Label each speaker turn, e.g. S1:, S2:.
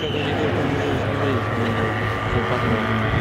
S1: 这东西都是因为是发生了。